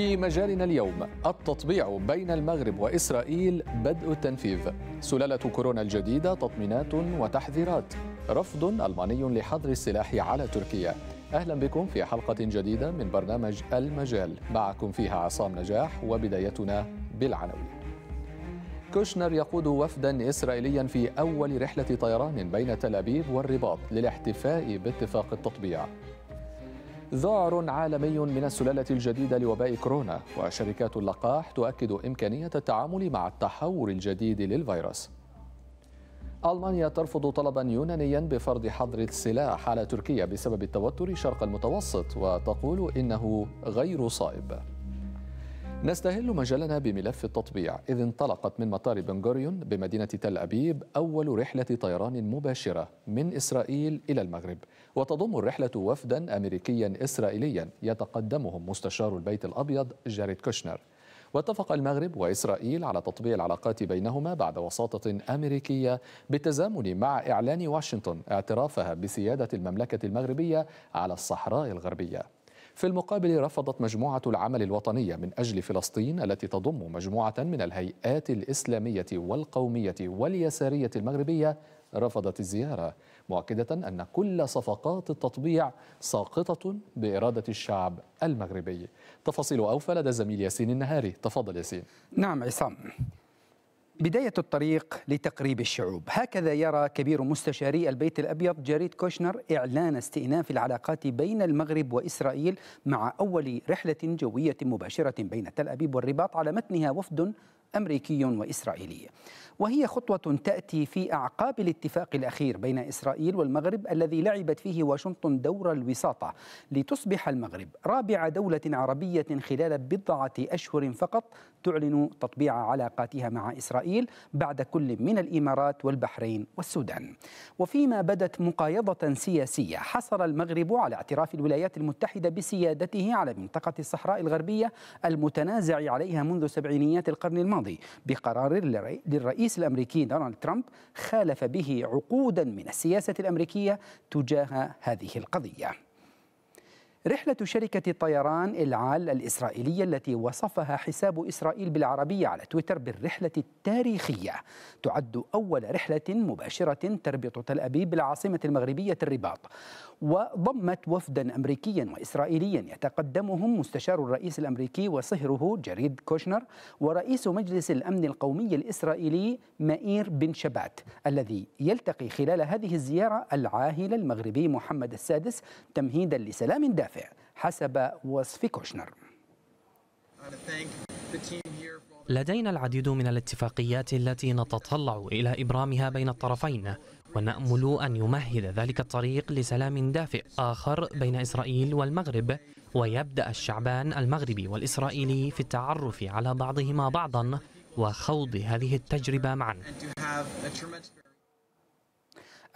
في مجالنا اليوم التطبيع بين المغرب وإسرائيل بدء التنفيذ. سلالة كورونا الجديدة تطمينات وتحذيرات. رفض ألماني لحظر السلاح على تركيا. أهلا بكم في حلقة جديدة من برنامج المجال. معكم فيها عصام نجاح وبدايتنا بالعناوين. كوشنر يقود وفدا إسرائيليا في أول رحلة طيران بين تل أبيب والرباط للاحتفاء باتفاق التطبيع. ذعر عالمي من السلالة الجديدة لوباء كورونا وشركات اللقاح تؤكد إمكانية التعامل مع التحور الجديد للفيروس. ألمانيا ترفض طلبا يونانيا بفرض حظر السلاح على تركيا بسبب التوتر شرق المتوسط وتقول إنه غير صائب. نستهل مجالنا بملف التطبيع إذ انطلقت من مطار بنغوريون بمدينة تل أبيب أول رحلة طيران مباشرة من إسرائيل إلى المغرب. وتضم الرحلة وفدا أمريكيا إسرائيليا يتقدمهم مستشار البيت الأبيض جاريد كوشنر. واتفق المغرب وإسرائيل على تطبيع العلاقات بينهما بعد وساطة أمريكية بالتزامن مع إعلان واشنطن اعترافها بسيادة المملكة المغربية على الصحراء الغربية. في المقابل رفضت مجموعة العمل الوطنية من أجل فلسطين التي تضم مجموعة من الهيئات الإسلامية والقومية واليسارية المغربية رفضت الزيارة مؤكدة أن كل صفقات التطبيع ساقطة بإرادة الشعب المغربي. تفاصيل أوفى لدى زميل ياسين النهاري. تفضل ياسين. نعم عصام. بداية الطريق لتقريب الشعوب. هكذا يرى كبير مستشاري البيت الأبيض جاريد كوشنر إعلان استئناف العلاقات بين المغرب وإسرائيل مع أول رحلة جوية مباشرة بين تل أبيب والرباط على متنها وفد أمريكي وإسرائيلي. وهي خطوة تأتي في أعقاب الاتفاق الأخير بين إسرائيل والمغرب الذي لعبت فيه واشنطن دور الوساطة لتصبح المغرب. رابع دولة عربية خلال بضعة أشهر فقط تعلن تطبيع علاقاتها مع إسرائيل بعد كل من الإمارات والبحرين والسودان. وفيما بدت مقايضة سياسية حصل المغرب على اعتراف الولايات المتحدة بسيادته على منطقة الصحراء الغربية المتنازع عليها منذ سبعينيات القرن الماضي بقرار للرئيس الأمريكي دونالد ترامب خالف به عقودا من السياسة الأمريكية تجاه هذه القضية. رحلة شركة طيران العال الإسرائيلية التي وصفها حساب إسرائيل بالعربية على تويتر بالرحلة التاريخية تعد أول رحلة مباشرة تربط تل أبيب بالعاصمة المغربية الرباط. وضمت وفدا أمريكيا وإسرائيليا يتقدمهم مستشار الرئيس الأمريكي وصهره جاريد كوشنر ورئيس مجلس الأمن القومي الإسرائيلي مائير بن شبات الذي يلتقي خلال هذه الزيارة العاهل المغربي محمد السادس تمهيدا لسلام دافع حسب وصف كوشنر. لدينا العديد من الاتفاقيات التي نتطلع إلى إبرامها بين الطرفين. ونأمل أن يمهد ذلك الطريق لسلام دافئ آخر بين إسرائيل والمغرب ويبدأ الشعبان المغربي والإسرائيلي في التعرف على بعضهما بعضا وخوض هذه التجربة معا.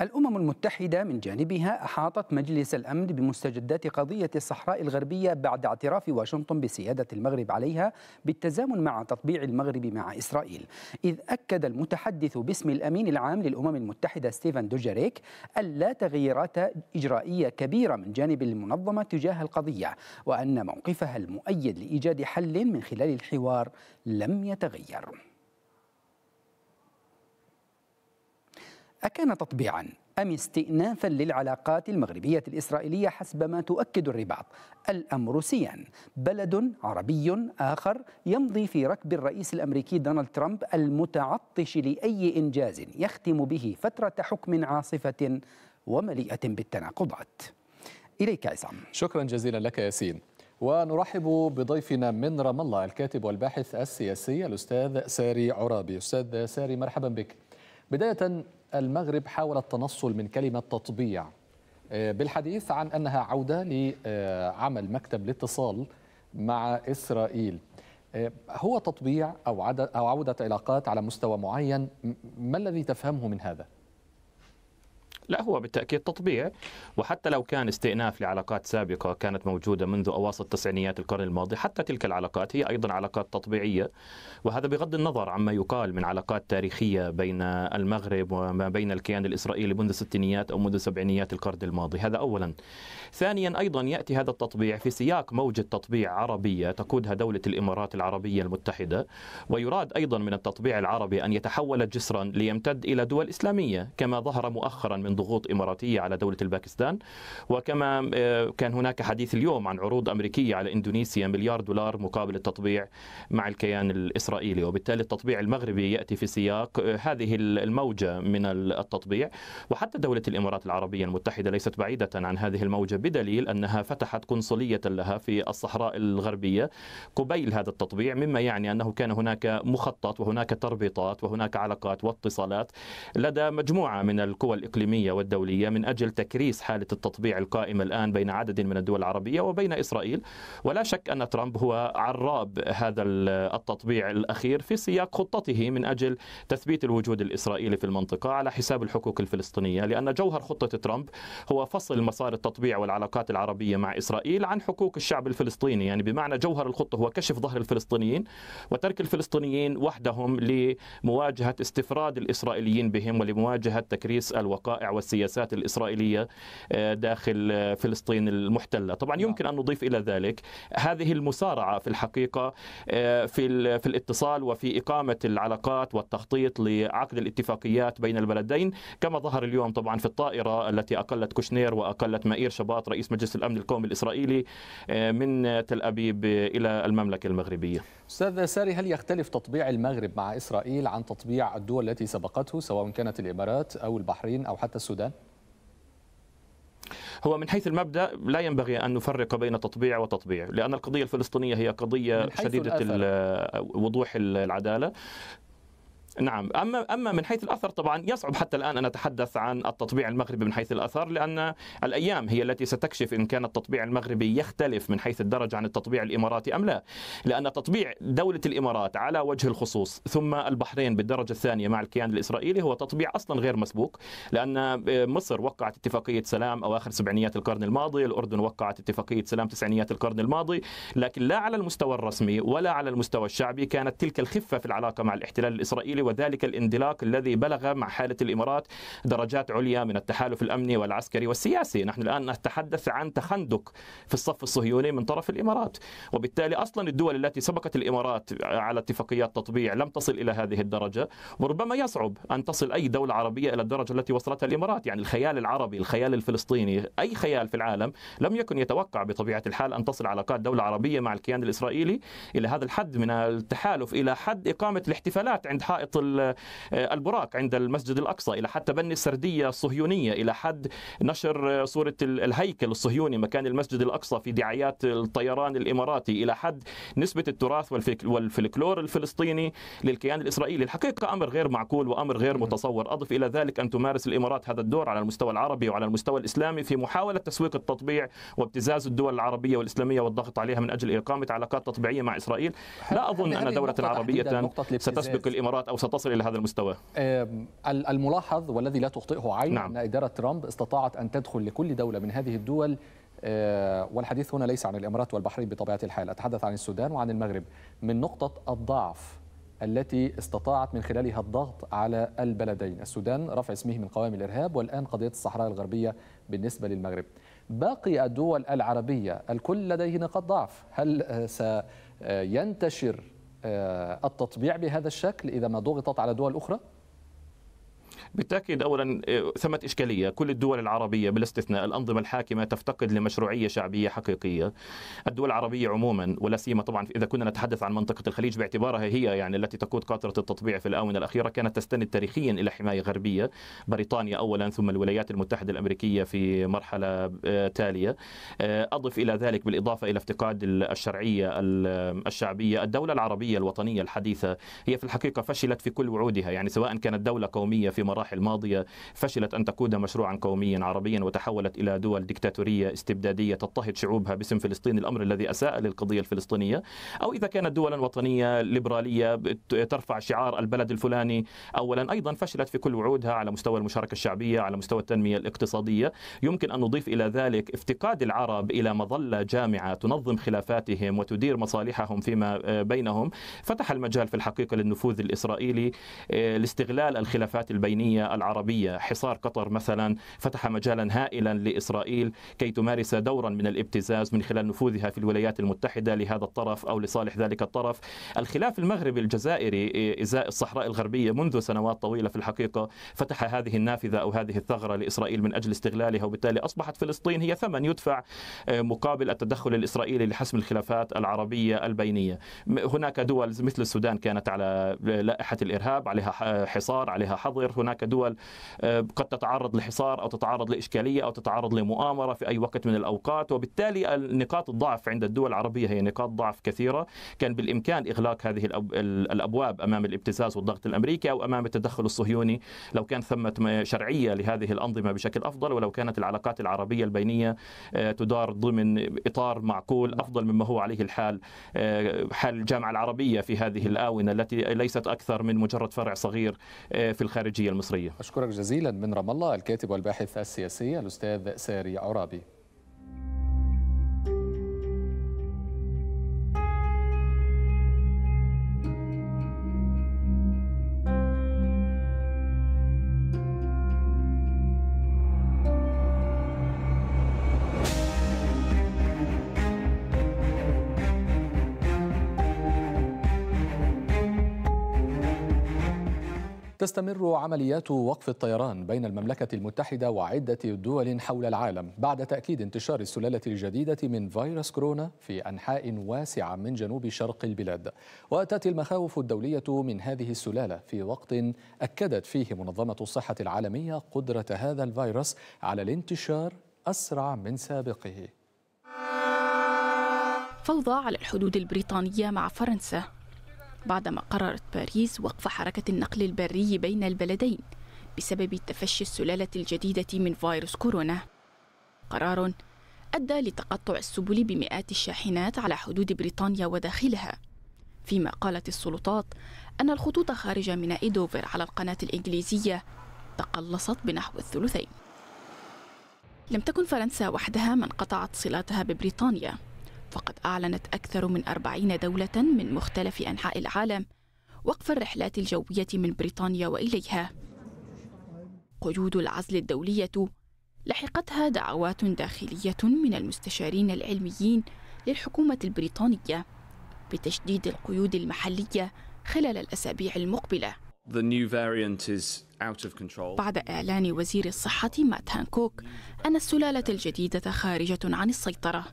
الأمم المتحدة من جانبها أحاطت مجلس الأمن بمستجدات قضية الصحراء الغربية بعد اعتراف واشنطن بسيادة المغرب عليها بالتزامن مع تطبيع المغرب مع إسرائيل. إذ أكد المتحدث باسم الأمين العام للأمم المتحدة ستيفن دوجاريك أن لا تغييرات إجرائية كبيرة من جانب المنظمة تجاه القضية وأن موقفها المؤيد لإيجاد حل من خلال الحوار لم يتغير. أكان تطبيعا أم استئنافا للعلاقات المغربية الإسرائيلية حسب ما تؤكد الرباط. الأمر سيان بلد عربي آخر يمضي في ركب الرئيس الأمريكي دونالد ترامب المتعطش لأي إنجاز يختم به فترة حكم عاصفة ومليئة بالتناقضات. إليك عصام. شكرا جزيلا لك ياسين. ونرحب بضيفنا من رام الله الكاتب والباحث السياسي الأستاذ ساري عرابي. أستاذ ساري مرحبا بك. بداية المغرب حاول التنصل من كلمة تطبيع. بالحديث عن أنها عودة لعمل مكتب الاتصال مع إسرائيل. هو تطبيع أو أو عودة علاقات على مستوى معين. ما الذي تفهمه من هذا؟ لا هو بالتأكيد تطبيع. وحتى لو كان استئناف لعلاقات سابقة كانت موجودة منذ اواسط تسعينيات القرن الماضي حتى تلك العلاقات هي أيضا علاقات تطبيعية. وهذا بغض النظر عما يقال من علاقات تاريخية بين المغرب وما بين الكيان الإسرائيلي منذ الستينيات أو منذ سبعينيات القرن الماضي. هذا اولا. ثانيا أيضا يأتي هذا التطبيع في سياق موجة تطبيع عربية تقودها دولة الإمارات العربية المتحدة. ويراد أيضا من التطبيع العربي أن يتحول جسرا ليمتد إلى دول إسلامية كما ظهر مؤخرا من ضغوط إماراتية على دولة الباكستان. وكما آه، كان هناك حديث اليوم عن عروض أمريكية على إندونيسيا مليار دولار مقابل التطبيع مع الكيان الإسرائيلي. وبالتالي التطبيع المغربي يأتي في سياق آه، هذه الموجة من التطبيع. وحتى دولة الإمارات العربية المتحدة ليست بعيدة عن هذه الموجة بدليل أنها فتحت قنصلية لها في الصحراء الغربية قبيل هذا التطبيع مما يعني أنه كان هناك مخطط وهناك تربيطات وهناك علاقات واتصالات لدى مجموعة من القوى الإقليمية الإقليمية والدولية من أجل تكريس حالة التطبيع القائمة الآن بين عدد من الدول العربية وبين إسرائيل. ولا شك أن ترامب هو عراب هذا التطبيع الأخير في سياق خطته من أجل تثبيت الوجود الإسرائيلي في المنطقة على حساب الحقوق الفلسطينية لأن جوهر خطة ترامب هو فصل مسار التطبيع والعلاقات العربية مع إسرائيل عن حقوق الشعب الفلسطيني. يعني بمعنى جوهر الخطة هو كشف ظهر الفلسطينيين وترك الفلسطينيين وحدهم لمواجهة استفراد الإسرائيليين بهم ولمواجهة تكريس الوقائع والسياسات الإسرائيلية آه، داخل آه، فلسطين المحتلة. طبعا نعم. يمكن أن نضيف إلى ذلك هذه المسارعة في الحقيقة آه، في, في الاتصال وفي إقامة العلاقات والتخطيط لعقد الاتفاقيات بين البلدين. كما ظهر اليوم طبعا في الطائرة التي أقلت كوشنير وأقلت مائير شباط رئيس مجلس الأمن القومي الإسرائيلي من تل أبيب إلى المملكة المغربية. أستاذ ساري هل يختلف تطبيع المغرب مع إسرائيل عن تطبيع الدول التي سبقته سواء كانت الإمارات أو البحرين أو حتى السودان؟ هو من حيث المبدأ لا ينبغي أن نفرق بين تطبيع وتطبيع لأن القضية الفلسطينية هي قضية شديدة وضوح العدالة نعم. اما أما من حيث الأثر طبعا يصعب حتى الآن أن أتحدث عن التطبيع المغربي من حيث الأثر لأن الأيام هي التي ستكشف إن كان التطبيع المغربي يختلف من حيث الدرجة عن التطبيع الإماراتي أم لا. لأن تطبيع دولة الإمارات على وجه الخصوص ثم البحرين بالدرجة الثانية مع الكيان الإسرائيلي هو تطبيع أصلا غير مسبوق لأن مصر وقعت اتفاقية سلام أواخر سبعينيات القرن الماضي الأردن وقعت اتفاقية سلام تسعينيات القرن الماضي لكن لا على المستوى الرسمي ولا على المستوى الشعبي كانت تلك الخفة في العلاقة مع الاحتلال الإسرائيلي وذلك الاندلاق الذي بلغ مع حالة الإمارات درجات عليا من التحالف الأمني والعسكري والسياسي. نحن الآن نتحدث عن تخندق في الصف الصهيوني من طرف الإمارات. وبالتالي أصلا الدول التي سبقت الإمارات على اتفاقيات تطبيع لم تصل إلى هذه الدرجة وربما يصعب أن تصل أي دولة عربية إلى الدرجة التي وصلتها الإمارات. يعني الخيال العربي الخيال الفلسطيني أي خيال في العالم لم يكن يتوقع بطبيعة الحال أن تصل علاقات دولة عربية مع الكيان الإسرائيلي إلى هذا الحد من التحالف إلى حد إقامة الاحتفالات عند حائط آه، البراق عند المسجد الأقصى إلى حد تبني السردية الصهيونية إلى حد نشر صورة الهيكل الصهيوني مكان المسجد الأقصى في دعايات الطيران الإماراتي إلى حد نسبة التراث والفلكلور الفلسطيني للكيان الإسرائيلي. الحقيقة أمر غير معقول وأمر غير متصور. أضف إلى ذلك أن تمارس الإمارات هذا الدور على المستوى العربي وعلى المستوى الإسلامي في محاولة تسويق التطبيع وابتزاز الدول العربية والإسلامية والضغط عليها من أجل إقامة علاقات تطبيعية مع إسرائيل. لا أظن أن دولة عربية ستسبق الإمارات أو ستصل إلى هذا المستوى؟ الملاحظ والذي لا تخطئه عين نعم. أن إدارة ترامب استطاعت أن تدخل لكل دولة من هذه الدول آه، والحديث هنا ليس عن الإمارات والبحرين بطبيعة الحال أتحدث عن السودان وعن المغرب. من نقطة الضعف التي استطاعت من خلالها الضغط على البلدين. السودان رفع اسمه من قوائم الإرهاب والآن قضية الصحراء الغربية بالنسبة للمغرب. باقي الدول العربية الكل لديه نقاط ضعف. هل سينتشر آه، التطبيع بهذا الشكل إذا ما ضغطت على دول أخرى؟ بالتأكيد اولا آه، ثمة إشكالية، كل الدول العربية بلا استثناء الأنظمة الحاكمة تفتقد لمشروعية شعبية حقيقية. الدول العربية عموما ولا سيما طبعا إذا كنا نتحدث عن منطقة الخليج باعتبارها هي يعني التي تقود قاطرة التطبيع في الآونة الأخيرة كانت تستند تاريخيا إلى حماية غربية، بريطانيا اولا ثم الولايات المتحدة الأمريكية في مرحلة آه، تالية. آه، أضف إلى ذلك بالإضافة إلى افتقاد الشرعية الشعبية، الدولة العربية الوطنية الحديثة هي في الحقيقة فشلت في كل وعودها، يعني سواء كانت دولة قومية في مراحل ماضية فشلت أن تقود مشروعا قوميا عربيا وتحولت إلى دول ديكتاتورية استبدادية تضطهد شعوبها باسم فلسطين الأمر الذي أساء للقضية الفلسطينية. أو إذا كانت دولا وطنية ليبرالية ترفع شعار البلد الفلاني. أولا أيضا فشلت في كل وعودها على مستوى المشاركة الشعبية على مستوى التنمية الاقتصادية. يمكن أن نضيف إلى ذلك افتقاد العرب إلى مظلة جامعة تنظم خلافاتهم وتدير مصالحهم فيما بينهم. فتح المجال في الحقيقة للنفوذ الإسرائيلي آه، لاستغلال الخلافات البينية العربية. حصار قطر مثلا فتح مجالا هائلا لإسرائيل كي تمارس دورا من الابتزاز من خلال نفوذها في الولايات المتحدة لهذا الطرف أو لصالح ذلك الطرف. الخلاف المغربي الجزائري آه، إزاء الصحراء الغربية منذ سنوات طويلة في الحقيقة فتح هذه النافذة أو هذه الثغرة لإسرائيل من أجل استغلالها وبالتالي أصبحت فلسطين هي ثمن يدفع آه، مقابل التدخل الإسرائيلي لحسم الخلافات العربية البينية. هناك دول مثل السودان كانت على لائحة الإرهاب عليها حصار عليها حظر. هناك دول آه، قد تتعرض لحصار أو تتعرض لإشكالية أو تتعرض لمؤامرة في أي وقت من الأوقات. وبالتالي نقاط الضعف عند الدول العربية هي نقاط ضعف كثيرة. كان بالإمكان إغلاق هذه الأبواب أمام الابتزاز والضغط الأمريكي أو أمام التدخل الصهيوني. لو كان ثمة شرعية لهذه الأنظمة بشكل أفضل ولو كانت العلاقات العربية البينية آه، تدار ضمن إطار معقول أفضل مما هو عليه الحال آه، حال الجامعة العربية في هذه الآونة التي ليست أكثر من مجرد فرع صغير في الخارجية المصرية. أشكرك جزيلا من رام الله الكاتب والباحث السياسي الأستاذ ساري عرابي. تستمر عمليات وقف الطيران بين المملكة المتحدة وعدة دول حول العالم بعد تأكيد انتشار السلالة الجديدة من فيروس كورونا في أنحاء واسعة من جنوب شرق البلاد. وتأتي المخاوف الدولية من هذه السلالة في وقت أكدت فيه منظمة الصحة العالمية قدرة هذا الفيروس على الانتشار أسرع من سابقه. فوضى على الحدود البريطانية مع فرنسا. بعدما قررت باريس وقف حركة النقل البري بين البلدين بسبب تفشي السلالة الجديدة من فيروس كورونا. قرار أدى لتقطع السبل بمئات الشاحنات على حدود بريطانيا وداخلها. فيما قالت السلطات أن الخطوط خارج ميناء دوفر على القناة الإنجليزية تقلصت بنحو الثلثين. لم تكن فرنسا وحدها من قطعت صلاتها ببريطانيا. فقد أعلنت أكثر من أربعين دولة من مختلف أنحاء العالم وقف الرحلات الجوية من بريطانيا وإليها. قيود العزل الدولية لحقتها دعوات داخلية من المستشارين العلميين للحكومة البريطانية بتشديد القيود المحلية خلال الأسابيع المقبلة. بعد إعلان وزير الصحة مات هانكوك أن السلالة الجديدة خارجة عن السيطرة.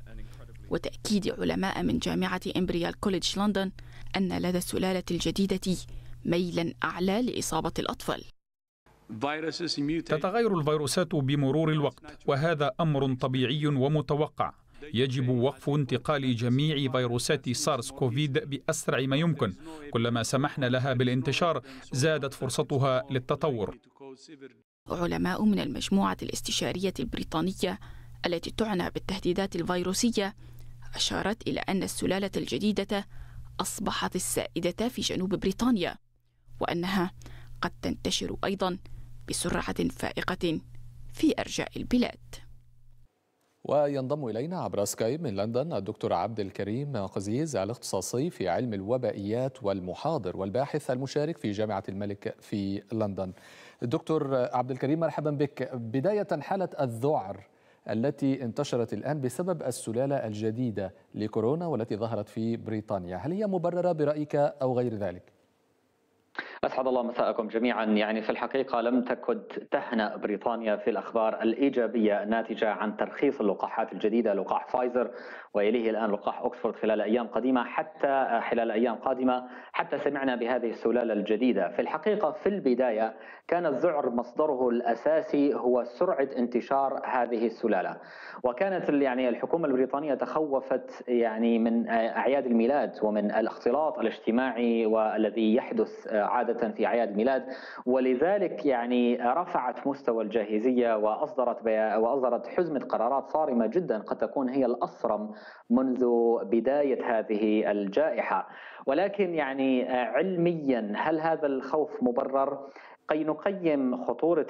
وتأكيد علماء من جامعة إمبريال كوليدج لندن أن لدى السلالة الجديدة ميلا أعلى لإصابة الأطفال. تتغير الفيروسات بمرور الوقت وهذا أمر طبيعي ومتوقع. يجب وقف انتقال جميع فيروسات سارس كوفيد بأسرع ما يمكن. كلما سمحنا لها بالانتشار زادت فرصتها للتطور. علماء من المجموعة الاستشارية البريطانية التي تعنى بالتهديدات الفيروسية أشارت إلى أن السلالة الجديدة أصبحت السائدة في جنوب بريطانيا وأنها قد تنتشر أيضا بسرعة فائقة في أرجاء البلاد. وينضم إلينا عبر سكايب من لندن الدكتور عبد الكريم قزيز الاختصاصي في علم الوبائيات والمحاضر والباحث المشارك في جامعة الملك في لندن. دكتور عبد الكريم مرحبا بك. بداية حالة الذعر التي انتشرت الآن بسبب السلالة الجديدة لكورونا والتي ظهرت في بريطانيا هل هي مبررة برأيك أو غير ذلك؟ أسعد الله مساءكم جميعا. يعني في الحقيقة لم تكد تهنأ بريطانيا في الأخبار الإيجابية الناتجة عن ترخيص اللقاحات الجديدة لقاح فايزر ويليه الآن لقاح أكسفورد خلال أيام قديمة حتى خلال أيام قادمة حتى سمعنا بهذه السلالة الجديدة. في الحقيقة في البداية كان الذعر مصدره الأساسي هو سرعة انتشار هذه السلالة. وكانت يعني الحكومة البريطانية تخوفت يعني من أعياد الميلاد ومن الاختلاط الاجتماعي والذي يحدث عادة عادة في أعياد الميلاد ولذلك يعني رفعت مستوى الجاهزية وأصدرت وأصدرت حزمة قرارات صارمة جدا قد تكون هي الأصرم منذ بداية هذه الجائحة ولكن يعني علميا هل هذا الخوف مبرر؟ كي نقيم خطورة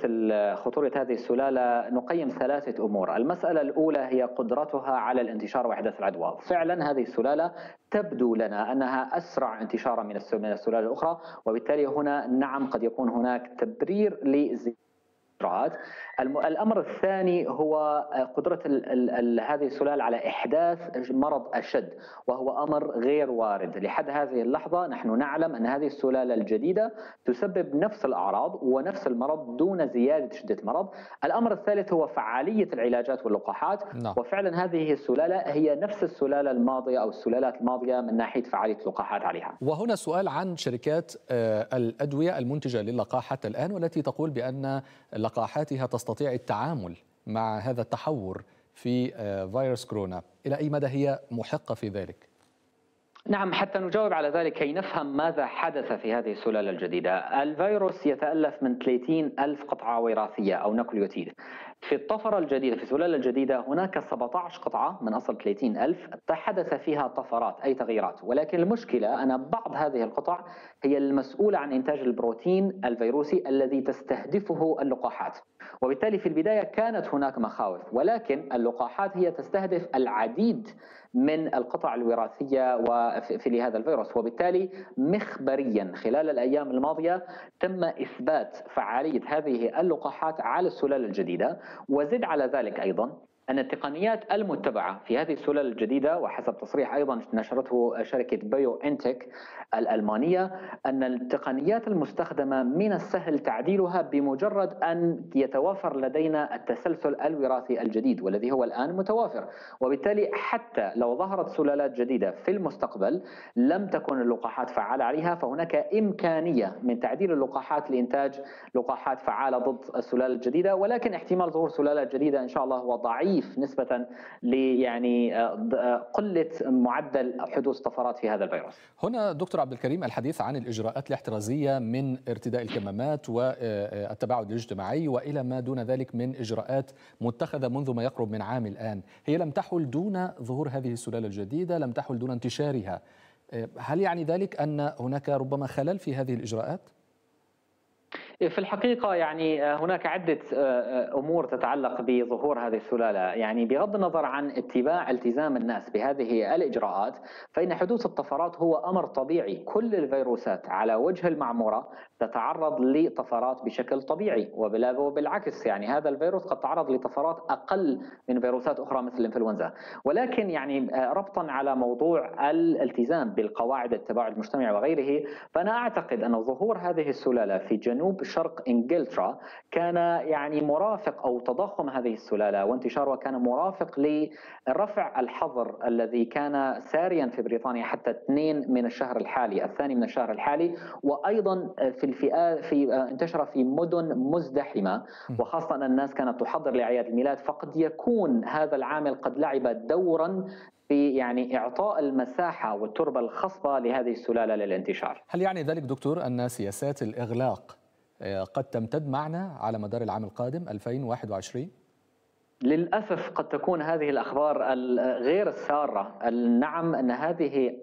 خطورة هذه السلالة نقيم ثلاثة أمور، المسألة الأولى هي قدرتها على الانتشار وإحداث العدوى، فعلا هذه السلالة تبدو لنا أنها أسرع انتشارا من السلالة الأخرى، وبالتالي هنا نعم قد يكون هناك تبرير الاجراءات الأمر الثاني هو قدرة ال ال هذه السلالة على إحداث مرض أشد وهو أمر غير وارد. لحد هذه اللحظة نحن نعلم أن هذه السلالة الجديدة تسبب نفس الأعراض ونفس المرض دون زيادة شدة المرض الأمر الثالث هو فعالية العلاجات واللقاحات. نعم. وفعلا هذه السلالة هي نفس السلالة الماضية أو السلالات الماضية من ناحية فعالية اللقاحات عليها. وهنا سؤال عن شركات آه، الأدوية المنتجة للقاح حتى الآن والتي تقول بأن لقاحاتها تستطيع التعامل مع هذا التحور في آه، فيروس كورونا. إلى أي مدى هي محقة في ذلك؟ نعم حتى نجاوب على ذلك كي نفهم ماذا حدث في هذه السلالة الجديدة. الفيروس يتألف من 30 ألف قطعة وراثية أو نوكليوتيد في الطفرة الجديدة في السلالة الجديدة هناك 17 قطعة من أصل 30 ألف حدث فيها طفرات أي تغييرات. ولكن المشكلة أن بعض هذه القطع هي المسؤولة عن إنتاج البروتين الفيروسي الذي تستهدفه اللقاحات. وبالتالي في البداية كانت هناك مخاوف ولكن اللقاحات هي تستهدف العديد من القطع الوراثية في لهذا الفيروس. وبالتالي مخبريا خلال الأيام الماضية تم إثبات فعالية هذه اللقاحات على السلالة الجديدة. وزد على ذلك أيضا أن التقنيات المتبعة في هذه السلالة الجديدة وحسب تصريح أيضا نشرته شركة بايو إنتك الألمانية أن التقنيات المستخدمة من السهل تعديلها بمجرد أن يتوافر لدينا التسلسل الوراثي الجديد والذي هو الآن متوافر. وبالتالي حتى لو ظهرت سلالات جديدة في المستقبل لم تكن اللقاحات فعالة عليها فهناك إمكانية من تعديل اللقاحات لإنتاج لقاحات فعالة ضد السلالة الجديدة. ولكن احتمال ظهور سلالات جديدة إن شاء الله هو ضعيف نسبة يعني قلة معدل حدوث طفرات في هذا الفيروس. هنا دكتور عبد الكريم الحديث عن الإجراءات الاحترازية من ارتداء الكمامات والتباعد الاجتماعي وإلى ما دون ذلك من إجراءات متخذة منذ ما يقرب من عام الآن هي لم تحل دون ظهور هذه السلالة الجديدة لم تحل دون انتشارها هل يعني ذلك أن هناك ربما خلل في هذه الإجراءات؟ في الحقيقة يعني آه، هناك عدة آه، آه، أمور تتعلق بظهور هذه السلالة. يعني بغض النظر عن اتباع التزام الناس بهذه الإجراءات فإن حدوث الطفرات هو أمر طبيعي. كل الفيروسات على وجه المعمورة تتعرض لطفرات بشكل طبيعي وبالعكس يعني هذا الفيروس قد تعرض لطفرات أقل من فيروسات أخرى مثل الإنفلونزا. ولكن يعني ربطا على موضوع الالتزام بالقواعد التباعد المجتمعي وغيره فأنا أعتقد أن ظهور هذه السلالة في جنوب شرق إنجلترا كان يعني مرافق أو تضخم هذه السلالة وانتشارها كان مرافق لرفع الحظر الذي كان ساريا في بريطانيا حتى اثنين من الشهر الحالي، الثاني من الشهر الحالي وأيضا في الفئات في انتشر في مدن مزدحمة وخاصة أن الناس كانت تحضر لأعياد الميلاد فقد يكون هذا العامل قد لعب دورا في يعني إعطاء المساحة والتربة الخصبة لهذه السلالة للانتشار. هل يعني ذلك دكتور أن سياسات الإغلاق قد تمتد معنا على مدار العام القادم 2021 للأسف قد تكون هذه الأخبار غير السارة، نعم أن هذه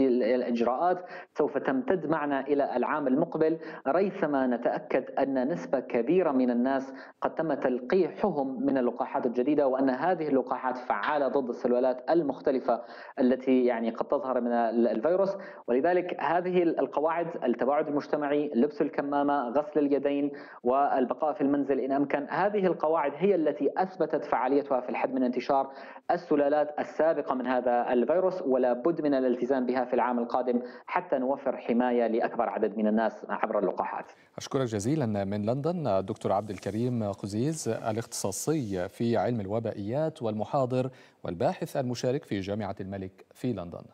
الإجراءات سوف تمتد معنا إلى العام المقبل. ريثما نتأكد أن نسبه كبيرة من الناس قد تم تلقيحهم من اللقاحات الجديدة وأن هذه اللقاحات فعالة ضد السلالات المختلفة التي يعني قد تظهر من الفيروس، ولذلك هذه القواعد التباعد المجتمعي، لبس الكمامة، غسل اليدين والبقاء في المنزل إن أمكن، هذه القواعد هي التي أثبتت فعاليتها في الحد من انتشار السلالات السابقة من هذا الفيروس ولا بد من الالتزام بها في العام القادم حتى نوفر حماية لأكبر عدد من الناس عبر اللقاحات. أشكرك جزيلا من لندن الدكتور عبد الكريم قزيز الاختصاصي في علم الوبائيات والمحاضر والباحث المشارك في جامعة الملك في لندن.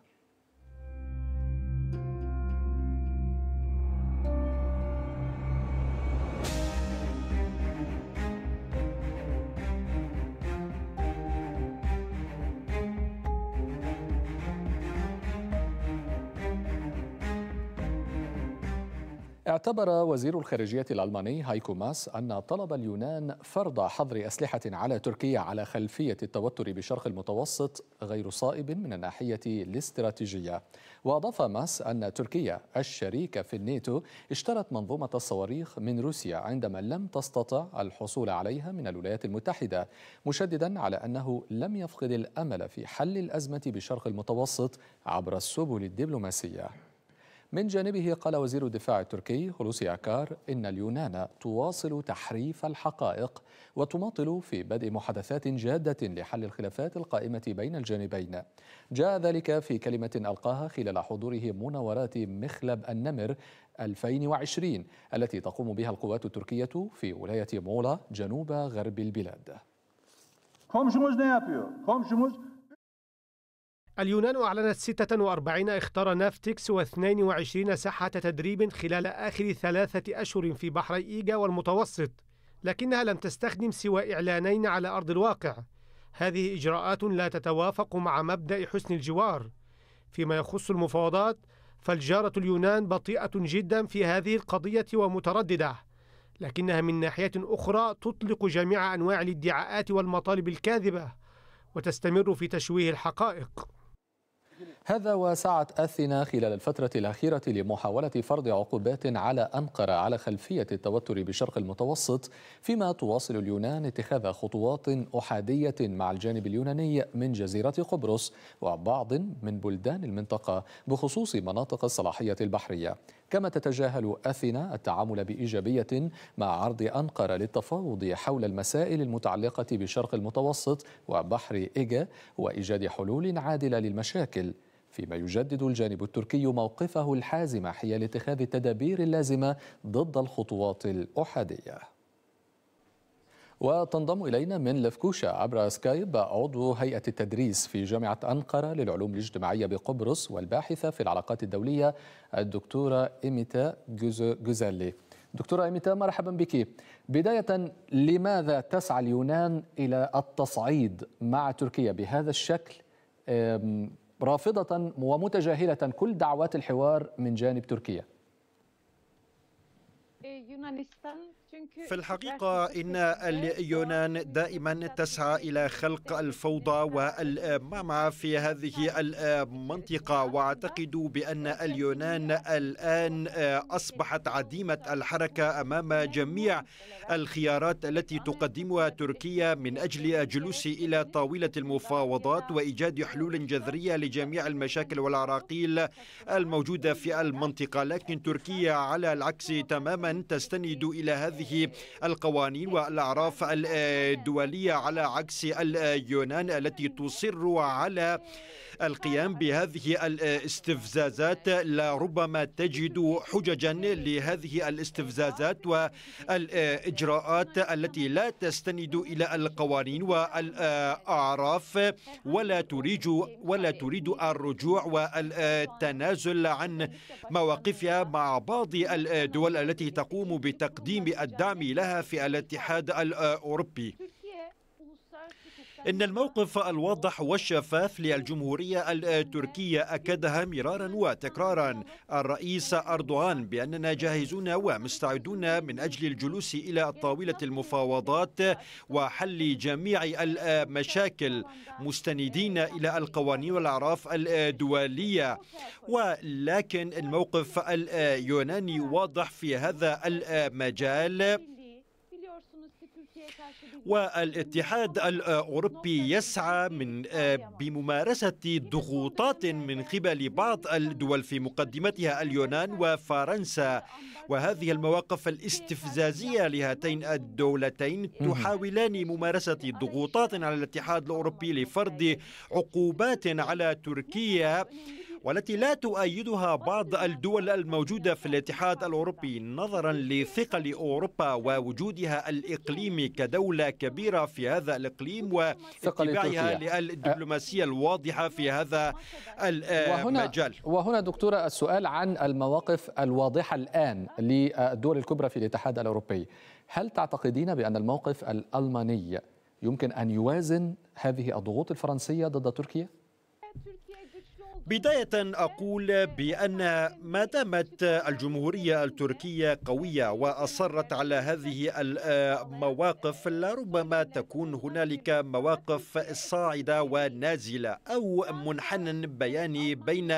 اعتبر وزير الخارجية الألماني هايكو ماس أن طلب اليونان فرض حظر أسلحة على تركيا على خلفية التوتر بشرق المتوسط غير صائب من الناحية الاستراتيجية. وأضاف ماس أن تركيا الشريكة في الناتو اشترت منظومة الصواريخ من روسيا عندما لم تستطع الحصول عليها من الولايات المتحدة مشددا على أنه لم يفقد الأمل في حل الأزمة بشرق المتوسط عبر السبل الدبلوماسية. من جانبه قال وزير الدفاع التركي هلوسي أكار إن اليونان تواصل تحريف الحقائق وتماطل في بدء محادثات جادة لحل الخلافات القائمة بين الجانبين. جاء ذلك في كلمة ألقاها خلال حضوره مناورات مخلب النمر 2020 التي تقوم بها القوات التركية في ولاية مولا جنوب غرب البلاد. اليونان أعلنت 46 إخطار نافتكس و22 ساحة تدريب خلال آخر ثلاثة أشهر في بحري إيجا والمتوسط لكنها لم تستخدم سوى إعلانين على أرض الواقع. هذه إجراءات لا تتوافق مع مبدأ حسن الجوار. فيما يخص المفاوضات فالجارة اليونان بطيئة جدا في هذه القضية ومترددة لكنها من ناحية أخرى تطلق جميع أنواع الادعاءات والمطالب الكاذبة وتستمر في تشويه الحقائق. هذا وسعت أثينا خلال الفترة الأخيرة لمحاولة فرض عقوبات على أنقرة على خلفية التوتر بشرق المتوسط فيما تواصل اليونان اتخاذ خطوات أحادية مع الجانب اليوناني من جزيرة قبرص وبعض من بلدان المنطقة بخصوص مناطق الصلاحية البحرية. كما تتجاهل أثينا التعامل بإيجابية مع عرض أنقرة للتفاوض حول المسائل المتعلقة بشرق المتوسط وبحر إيجا وإيجاد حلول عادلة للمشاكل. فيما يجدد الجانب التركي موقفه الحازم حيال اتخاذ التدابير اللازمة ضد الخطوات الأحادية. وتنضم إلينا من ليفكوشا عبر سكايب عضو هيئة التدريس في جامعة أنقرة للعلوم الاجتماعية بقبرص والباحثة في العلاقات الدولية الدكتورة إيميتا جوزالي دكتورة إيميتا مرحبا بك. بداية لماذا تسعى اليونان إلى التصعيد مع تركيا بهذا الشكل؟ رافضة ومتجاهلة كل دعوات الحوار من جانب تركيا. في الحقيقة إن اليونان دائما تسعى إلى خلق الفوضى والمعمعة في هذه المنطقة وأعتقد بأن اليونان الآن أصبحت عديمة الحركة أمام جميع الخيارات التي تقدمها تركيا من أجل الجلوس إلى طاولة المفاوضات وإيجاد حلول جذرية لجميع المشاكل والعراقيل الموجودة في المنطقة لكن تركيا على العكس تماما تستند إلى هذه القوانين والأعراف الدولية على عكس اليونان التي تصر على القيام بهذه الاستفزازات. لربما تجد حججا لهذه الاستفزازات والإجراءات التي لا تستند إلى القوانين والأعراف ولا تريد ولا تريد الرجوع والتنازل عن مواقفها مع بعض الدول التي تقوم بتقديم الدعم لها في الاتحاد الأوروبي. إن الموقف الواضح والشفاف للجمهورية التركية أكدها مرارا وتكرارا. الرئيس أردوغان بأننا جاهزون ومستعدون من أجل الجلوس إلى طاولة المفاوضات وحل جميع المشاكل مستندين إلى القوانين والأعراف الدولية. ولكن الموقف اليوناني واضح في هذا المجال. والاتحاد الأوروبي يسعى من بممارسة ضغوطات من قبل بعض الدول في مقدمتها اليونان وفرنسا. وهذه المواقف الاستفزازية لهاتين الدولتين تحاولان ممارسة ضغوطات على الاتحاد الأوروبي لفرض عقوبات على تركيا. والتي لا تؤيدها بعض الدول الموجودة في الاتحاد الأوروبي نظرا لثقل أوروبا ووجودها الإقليمي كدولة كبيرة في هذا الإقليم واتباعها للدبلوماسية الواضحة في هذا المجال وهنا, وهنا دكتورة السؤال عن المواقف الواضحة الآن للدول الكبرى في الاتحاد الأوروبي. هل تعتقدين بأن الموقف الألماني يمكن أن يوازن هذه الضغوط الفرنسية ضد تركيا؟ بداية أقول بأن ما دامت الجمهورية التركية قوية وأصرت على هذه المواقف لربما تكون هنالك مواقف صاعدة ونازلة أو منحنى بياني بين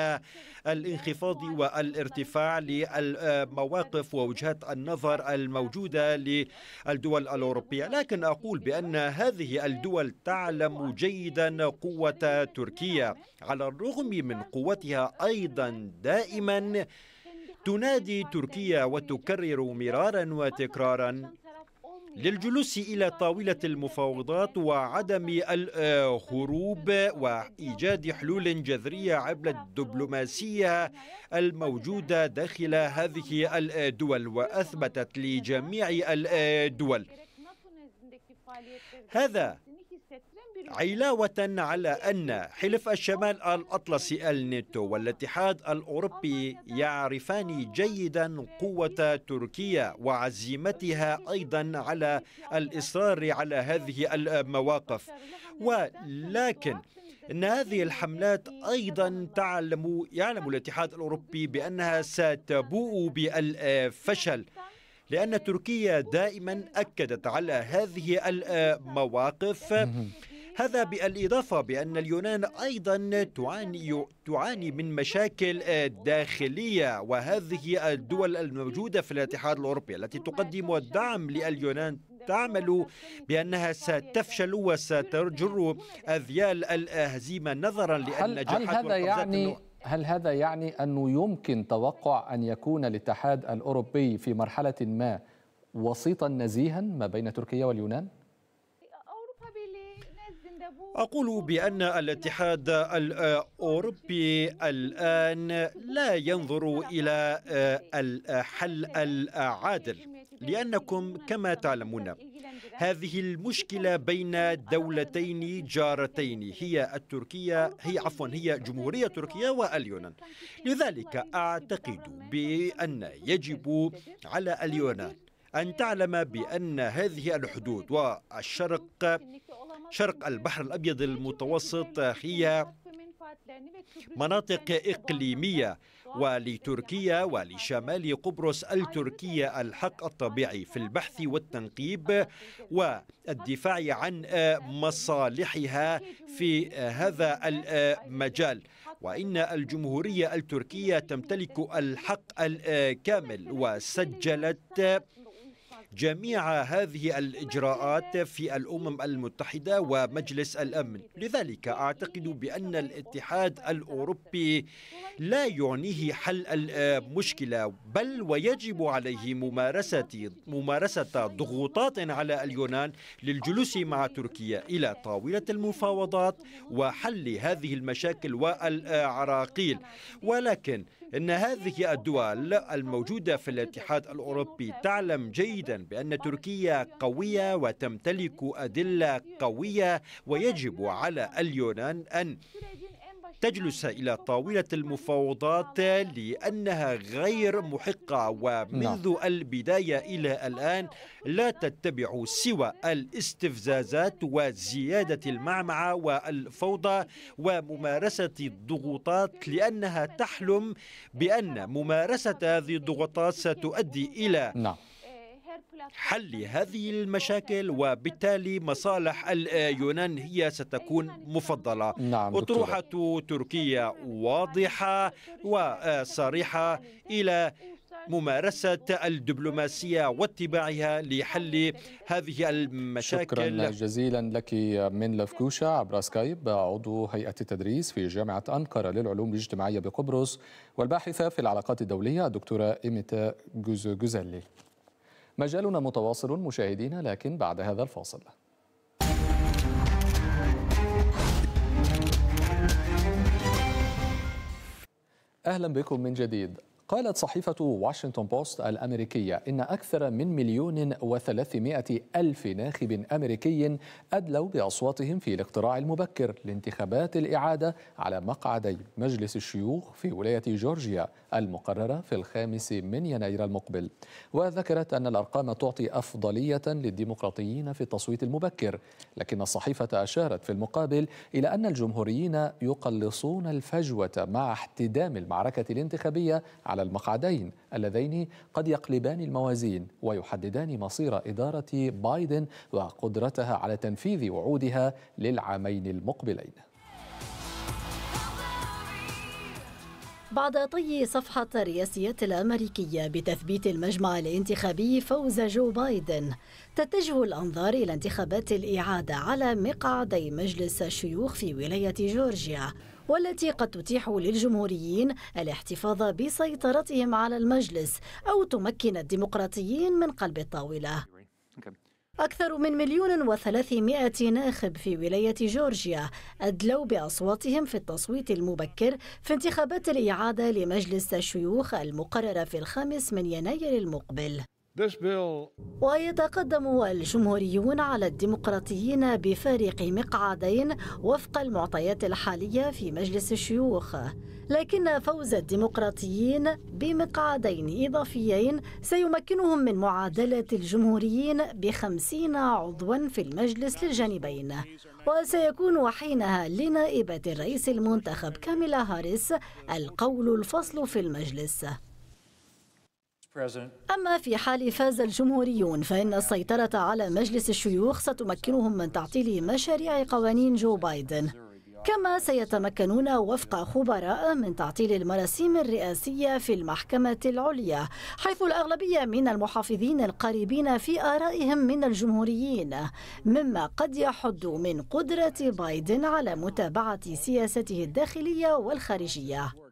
الانخفاض والارتفاع للمواقف ووجهات النظر الموجودة للدول الأوروبية. لكن أقول بأن هذه الدول تعلم جيدا قوة تركيا. على الرغم من قوتها أيضا دائما. تنادي تركيا وتكرر مرارا وتكرارا للجلوس إلى طاولة المفاوضات وعدم الهروب وإيجاد حلول جذرية عبر الدبلوماسية الموجودة داخل هذه الدول وأثبتت لجميع الدول. هذا علاوة على أن حلف الشمال الأطلسي الناتو والاتحاد الأوروبي يعرفان جيدا قوة تركيا وعزيمتها أيضا على الإصرار على هذه المواقف. ولكن إن هذه الحملات أيضا تعلم يعلم الاتحاد الأوروبي بأنها ستبوء بالفشل لأن تركيا دائما أكدت على هذه المواقف. هذا بالإضافة بأن اليونان أيضا تعاني تعاني من مشاكل داخلية وهذه الدول الموجودة في الاتحاد الأوروبي التي تقدم الدعم لليونان تعمل بأنها ستفشل وستجر أذيال الهزيمة نظرا لأن هل, هل هذا يعني هل هذا يعني أنه يمكن توقع أن يكون الاتحاد الأوروبي في مرحلة ما وسيطا نزيها ما بين تركيا واليونان؟ أقول بأن الاتحاد الأوروبي الآن لا ينظر إلى الحل العادل لأنكم كما تعلمون هذه المشكلة بين دولتين جارتين هي التركية هي عفوا هي جمهورية تركيا واليونان. لذلك أعتقد بأن يجب على اليونان أن تعلم بأن هذه الحدود والشرق شرق البحر الأبيض المتوسط هي مناطق إقليمية ولتركيا ولشمال قبرص التركية الحق الطبيعي في البحث والتنقيب والدفاع عن مصالحها في هذا المجال. وإن الجمهورية التركية تمتلك الحق الكامل وسجلت جميع هذه الإجراءات في الأمم المتحدة ومجلس الأمن. لذلك أعتقد بأن الاتحاد الأوروبي لا يعنيه حل المشكلة بل ويجب عليه ممارسة ممارسة ضغوطات على اليونان للجلوس مع تركيا إلى طاولة المفاوضات وحل هذه المشاكل والعراقيل ولكن إن هذه الدول الموجودة في الاتحاد الأوروبي تعلم جيدا بأن تركيا قوية وتمتلك أدلة قوية ويجب على اليونان أن تجلس إلى طاولة المفاوضات لأنها غير محقة ومنذ نعم. البداية إلى الآن لا تتبع سوى الاستفزازات وزيادة المعمعة والفوضى وممارسة الضغوطات لأنها تحلم بأن ممارسة هذه الضغوطات ستؤدي إلى نعم. حل هذه المشاكل وبالتالي مصالح اليونان هي ستكون مفضلة. نعم أطروحة تركيا واضحة وصريحة إلى ممارسة الدبلوماسية واتباعها لحل هذه المشاكل. شكرا جزيلا لك من لفكوشا عبر سكايب. عضو هيئة التدريس في جامعة أنقرة للعلوم الاجتماعية بقبرص والباحثة في العلاقات الدولية الدكتورة إيميتا جوزيلي. مجالنا متواصل مشاهدينا لكن بعد هذا الفاصل. أهلا بكم من جديد. قالت صحيفة واشنطن بوست الأمريكية إن أكثر من مليون وثلاثمائة ألف ناخب أمريكي أدلوا بأصواتهم في الاقتراع المبكر لانتخابات الإعادة على مقعدي مجلس الشيوخ في ولاية جورجيا المقررة في الخامس من يناير المقبل. وذكرت أن الأرقام تعطي أفضلية للديمقراطيين في التصويت المبكر لكن الصحيفة أشارت في المقابل إلى أن الجمهوريين يقلصون الفجوة مع احتدام المعركة الانتخابية على المقعدين اللذين قد يقلبان الموازين ويحددان مصير إدارة بايدن وقدرتها على تنفيذ وعودها للعامين المقبلين. بعد طي صفحة الرئاسية الأمريكية بتثبيت المجمع الانتخابي فوز جو بايدن تتجه الأنظار إلى انتخابات الإعادة على مقعدي مجلس الشيوخ في ولاية جورجيا. والتي قد تتيح للجمهوريين الاحتفاظ بسيطرتهم على المجلس أو تمكن الديمقراطيين من قلب الطاولة. أكثر من مليون وثلاثمائة ناخب في ولاية جورجيا أدلوا بأصواتهم في التصويت المبكر في انتخابات الإعادة لمجلس الشيوخ المقررة في الخامس من يناير المقبل. ويتقدم الجمهوريون على الديمقراطيين بفارق مقعدين وفق المعطيات الحالية في مجلس الشيوخ. لكن فوز الديمقراطيين بمقعدين إضافيين سيمكنهم من معادلة الجمهوريين بخمسين عضوا في المجلس للجانبين. وسيكون حينها لنائبة الرئيس المنتخب كاميلا هاريس القول الفصل في المجلس. أما في حال فاز الجمهوريون فإن السيطرة على مجلس الشيوخ ستمكنهم من تعطيل مشاريع قوانين جو بايدن. كما سيتمكنون وفق خبراء من تعطيل المراسيم الرئاسية في المحكمة العليا حيث الأغلبية من المحافظين القريبين في آرائهم من الجمهوريين مما قد يحد من قدرة بايدن على متابعة سياسته الداخلية والخارجية.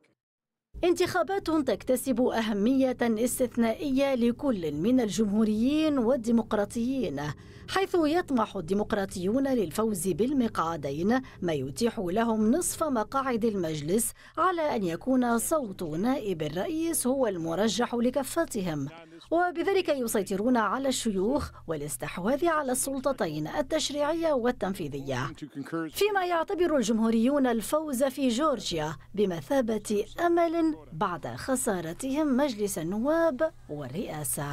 انتخابات تكتسب أهمية استثنائية لكل من الجمهوريين والديمقراطيين حيث يطمح الديمقراطيون للفوز بالمقعدين ما يتيح لهم نصف مقاعد المجلس على أن يكون صوت نائب الرئيس هو المرجح لكفتهم. وبذلك يسيطرون على الشيوخ والاستحواذ على السلطتين التشريعية والتنفيذية. فيما يعتبر الجمهوريون الفوز في جورجيا بمثابة أمل بعد خسارتهم مجلس النواب والرئاسة.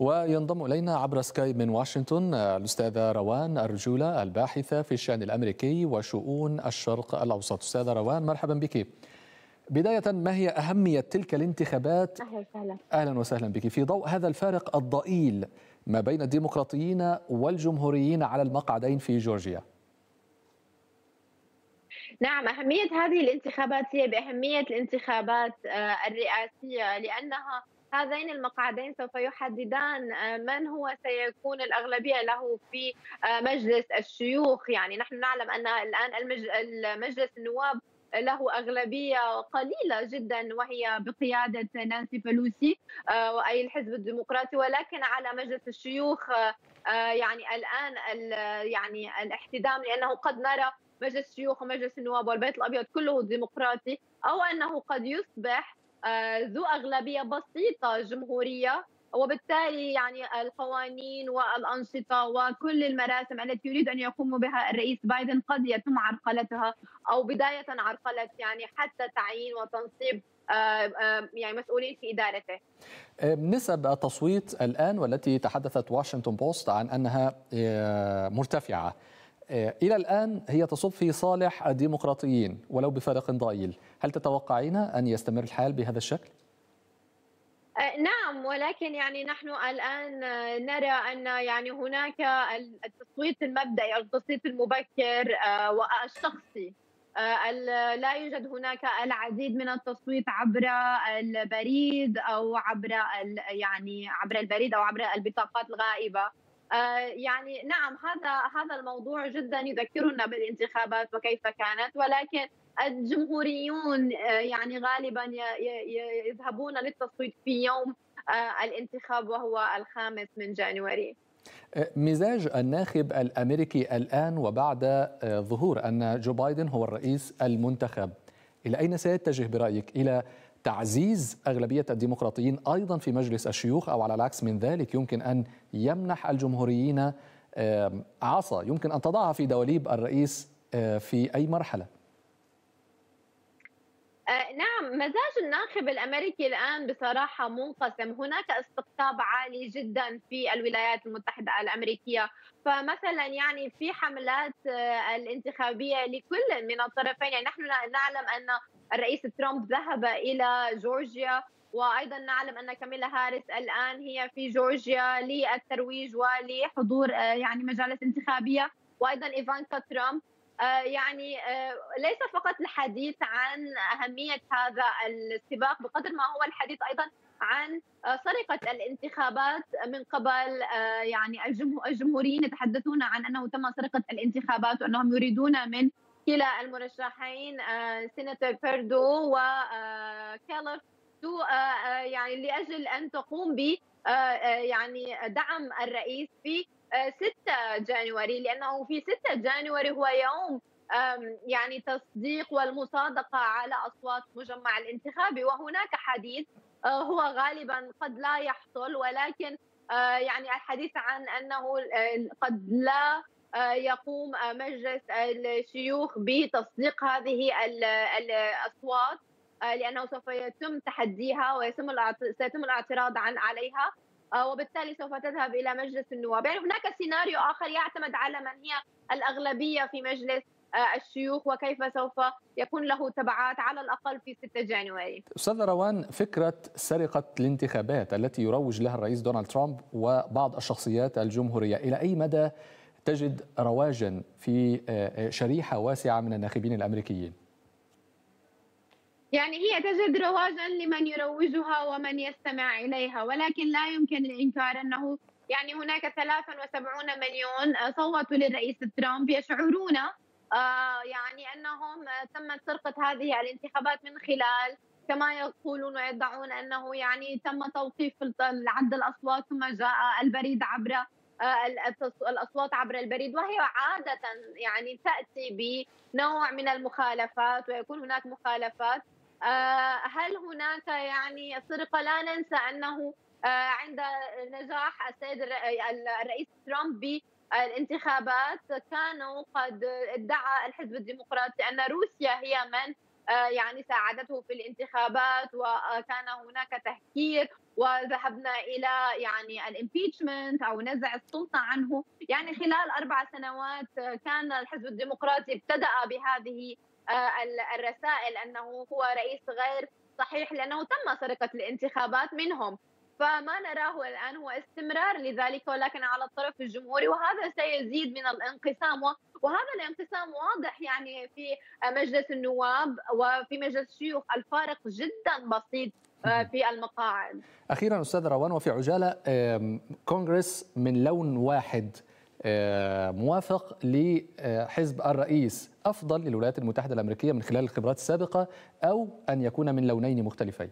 وينضم إلينا عبر سكايب من واشنطن الأستاذة روان أرجولة الباحثة في الشأن الأمريكي وشؤون الشرق الأوسط. أستاذة روان مرحبا بك. بداية ما هي أهمية تلك الانتخابات؟ أهلا وسهلا. أهلا وسهلا بك. في ضوء هذا الفارق الضئيل ما بين الديمقراطيين والجمهوريين على المقعدين في جورجيا. نعم أهمية هذه الانتخابات هي بأهمية الانتخابات الرئاسية لأنها هذين المقعدين سوف يحددان من هو سيكون الأغلبية له في مجلس الشيوخ. يعني نحن نعلم أن الآن المجلس النواب له أغلبية قليلة جدا وهي بقيادة نانسي بلوسي أي الحزب الديمقراطي. ولكن على مجلس الشيوخ يعني الآن يعني الاحتدام لأنه قد نرى مجلس الشيوخ ومجلس النواب والبيت الأبيض كله ديمقراطي أو أنه قد يصبح ذو أغلبية بسيطة جمهورية وبالتالي يعني القوانين والأنشطة وكل المراسم التي يريد أن يقوم بها الرئيس بايدن قد يتم عرقلتها أو بداية عرقلة يعني حتى تعيين وتنصيب يعني مسؤولين في إدارته. نسب التصويت الآن والتي تحدثت واشنطن بوست عن أنها مرتفعة. إلى الآن هي تصب في صالح الديمقراطيين ولو بفارق ضئيل. هل تتوقعين أن يستمر الحال بهذا الشكل؟ نعم ولكن يعني نحن الآن نرى أن يعني هناك التصويت المبدئي التصويت المبكر والشخصي لا يوجد هناك العديد من التصويت عبر البريد أو عبر يعني عبر البريد أو عبر البطاقات الغائبة. يعني نعم هذا هذا الموضوع جدا يذكرنا بالانتخابات وكيف كانت ولكن الجمهوريون يعني غالبا يذهبون للتصويت في يوم الانتخاب وهو الخامس من جانوري. مزاج الناخب الأمريكي الآن وبعد ظهور أن جو بايدن هو الرئيس المنتخب. إلى أين سيتجه برأيك؟ إلى تعزيز أغلبية الديمقراطيين أيضا في مجلس الشيوخ أو على العكس من ذلك؟ يمكن أن يمنح الجمهوريين عصا يمكن أن تضعها في دواليب الرئيس آه، في آه، نعم مزاج الناخب الأمريكي الآن بصراحة منقسم، هناك استقطاب عالي جدا في الولايات المتحدة الأمريكية، فمثلا يعني في حملات آه، الانتخابية لكل من الطرفين، يعني نحن نعلم أن الرئيس ترامب ذهب إلى جورجيا وأيضا نعلم أن كاميلا هاريس الآن هي في جورجيا للترويج ولحضور يعني مجالس انتخابية. وأيضا إيفانكا ترامب آه، يعني آه، ليس فقط الحديث عن أهمية هذا السباق بقدر ما هو الحديث أيضا عن آه، سرقة الانتخابات من قبل يعني الجمهوريين يتحدثون عن أنه تم سرقة الانتخابات وأنهم يريدون من كلا المرشحين سيناتور بيردو وكيلر يعني لأجل أن تقوم ب يعني دعم الرئيس في 6 جانوري لأنه في 6 جانوري هو يوم يعني تصديق والمصادقة على أصوات مجمع الانتخابي. وهناك حديث آه، هو غالبا قد لا يحصل ولكن آه، يعني الحديث عن آه، قد لا يقوم مجلس الشيوخ بتصديق هذه الأصوات. لأنه سوف يتم تحديها ويتم سيتم الاعتراض عن عليها آه، وبالتالي سوف تذهب إلى مجلس النواب، يعني هناك سيناريو آخر يعتمد على من هي الأغلبية في مجلس آه، الشيوخ وكيف سوف يكون له تبعات على الأقل في 6 جانوري. أستاذ روان فكرة سرقة الانتخابات التي يروج لها الرئيس دونالد ترامب وبعض الشخصيات الجمهورية إلى أي مدى تجد رواجا في آه، شريحة واسعة من الناخبين الأمريكيين؟ يعني هي تجد رواجا لمن يروجها ومن يستمع إليها ولكن لا يمكن الإنكار أنه يعني هناك 73 مليون صوتوا للرئيس ترامب يشعرون آه، يعني أنهم تمت سرقة هذه الانتخابات من خلال كما يقولون ويدعون أنه يعني تم توقيف عد الأصوات ثم جاء البريد عبر آه، الأصوات عبر البريد وهي عادة يعني تأتي بنوع من المخالفات ويكون هناك مخالفات. هل هناك يعني سرقه لا ننسى أنه آه، عند نجاح السيد الرئيس ترامب بالانتخابات كانوا قد ادعى الحزب الديمقراطي أن روسيا هي من آه، يعني ساعدته في الانتخابات وكان هناك تهكير وذهبنا إلى يعني الامبيتشمنت أو نزع السلطة عنه. يعني خلال أربع سنوات كان الحزب الديمقراطي ابتدأ بهذه آه، الرسائل أنه هو رئيس غير صحيح لأنه تم سرقة الانتخابات منهم. فما نراه الآن هو استمرار لذلك ولكن على الطرف الجمهوري وهذا سيزيد من الانقسام. وهذا الانقسام واضح يعني في مجلس النواب وفي مجلس الشيوخ الفارق جدا بسيط آه، في المقاعد. أخيرا أستاذ روان وفي عجالة كونغرس من لون واحد. آه، موافق لحزب الرئيس أفضل للولايات المتحدة الأمريكية من خلال الخبرات السابقة أو أن يكون من لونين مختلفين.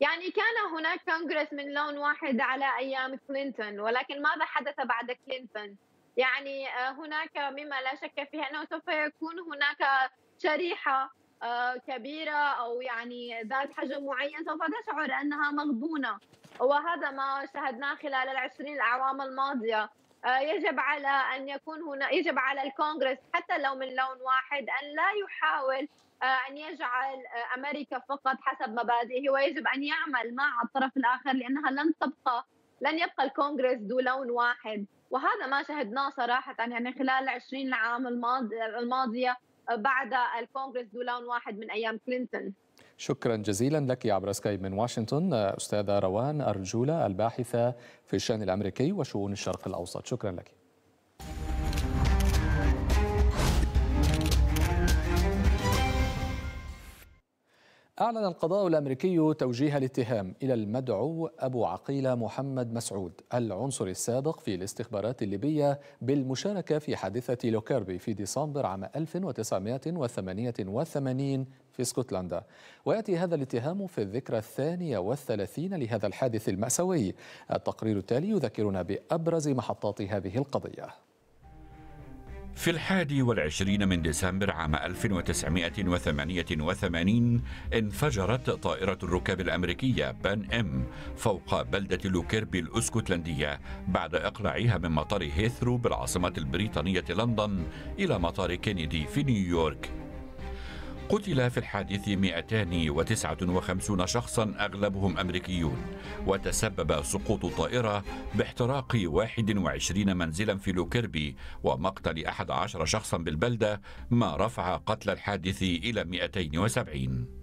يعني كان هناك كونغرس من لون واحد على أيام كلينتون ولكن ماذا حدث بعد كلينتون؟ يعني آه، هناك مما لا شك فيه أنه سوف يكون هناك شريحة آه، كبيرة أو يعني ذات حجم معين سوف تشعر أنها مغبونة. وهذا ما شاهدناه خلال العشرين الأعوام الماضية. آه، يجب على أن يكون هنا يجب على الكونغرس حتى لو من لون واحد أن لا يحاول آه، أن يجعل آه، أمريكا فقط حسب مبادئه ويجب أن يعمل مع الطرف الآخر لأنها لن تبقى لن يبقى الكونغرس ذو لون واحد. وهذا ما شهدناه صراحة يعني خلال العشرين عام الماضية بعد الكونغرس ذو لون واحد من أيام كلينتون. شكرا جزيلا لك عبر سكايب من واشنطن أستاذة روان أرجولة الباحثة في الشأن الأمريكي وشؤون الشرق الأوسط. شكرا لك. أعلن القضاء الأمريكي توجيه الاتهام إلى المدعو أبو عقيلة محمد مسعود العنصري السابق في الاستخبارات الليبية بالمشاركة في حادثة لوكيربي في ديسمبر عام 1988 في اسكتلندا. ويأتي هذا الاتهام في الذكرى الثانية والثلاثين لهذا الحادث المأساوي. التقرير التالي يذكرنا بأبرز محطات هذه القضية. في الحادي والعشرين من ديسمبر عام 1988 انفجرت طائرة الركاب الأمريكية بان إم فوق بلدة لوكيربي الأسكتلندية بعد إقلاعها من مطار هيثرو بالعاصمة البريطانية لندن إلى مطار كينيدي في نيويورك. قتل في الحادث 259 شخصا أغلبهم أمريكيون وتسبب سقوط الطائره باحتراق 21 منزلا في لوكيربي ومقتل 11 شخصا بالبلدة ما رفع قتل الحادث إلى 270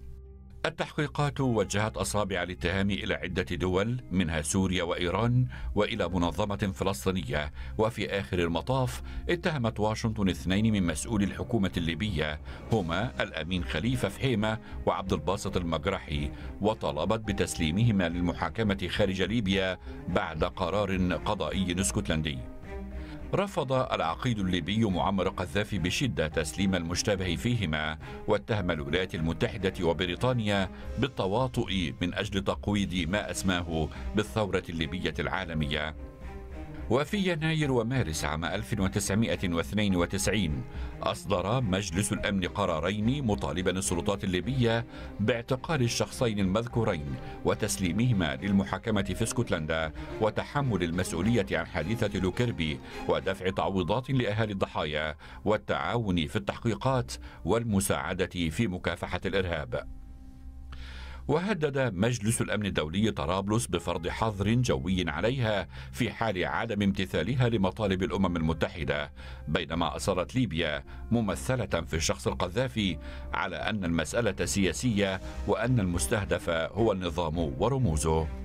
التحقيقات وجهت أصابع الاتهام إلى عدة دول منها سوريا وإيران وإلى منظمة فلسطينية. وفي آخر المطاف اتهمت واشنطن اثنين من مسؤولي الحكومة الليبية هما الأمين خليفة فحيمه وعبد الباسط المجرحي وطالبت بتسليمهما للمحاكمة خارج ليبيا بعد قرار قضائي اسكتلندي رفض العقيد الليبي معمر قذافي بشدة تسليم المشتبه فيهما واتهم الولايات المتحدة وبريطانيا بالتواطؤ من أجل تقويض ما أسماه بالثورة الليبية العالمية. وفي يناير ومارس عام 1992 أصدر مجلس الأمن قرارين مطالبا السلطات الليبية باعتقال الشخصين المذكورين وتسليمهما للمحاكمة في اسكتلندا وتحمل المسؤولية عن حادثة لوكيربي ودفع تعويضات لأهالي الضحايا والتعاون في التحقيقات والمساعدة في مكافحة الإرهاب. وهدد مجلس الأمن الدولي طرابلس بفرض حظر جوي عليها في حال عدم امتثالها لمطالب الأمم المتحدة بينما أصرت ليبيا ممثلة في الشخص القذافي على أن المسألة سياسية وأن المستهدف هو النظام ورموزه.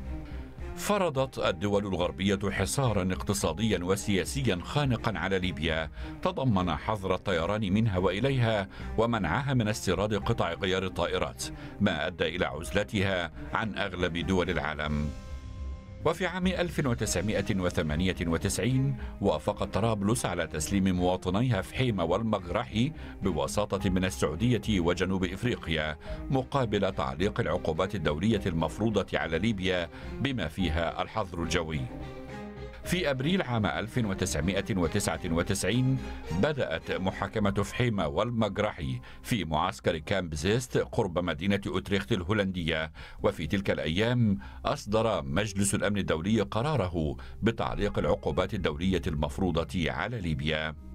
فرضت الدول الغربية حصارا اقتصاديا وسياسيا خانقا على ليبيا تضمن حظر الطيران منها وإليها ومنعها من استيراد قطع غيار الطائرات ما أدى إلى عزلتها عن أغلب دول العالم. وفي عام 1998 وافقت طرابلس على تسليم مواطنيها فحيمة والمغرحي بوساطة من السعودية وجنوب إفريقيا مقابل تعليق العقوبات الدولية المفروضة على ليبيا بما فيها الحظر الجوي. في أبريل عام 1999 بدأت محاكمة فحيمة والمجرحي في معسكر كامب زيست قرب مدينة أوتريخت الهولندية. وفي تلك الأيام أصدر مجلس الأمن الدولي قراره بتعليق العقوبات الدولية المفروضة على ليبيا.